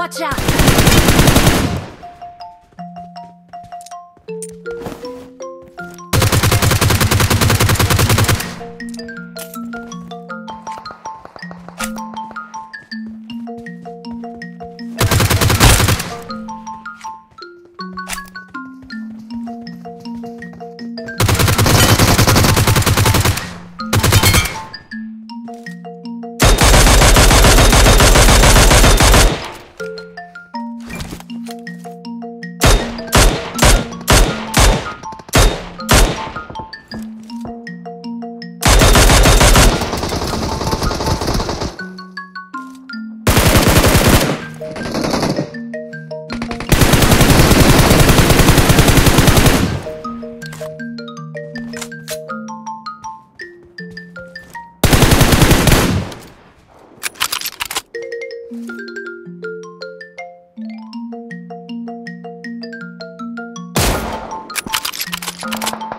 Watch out! You.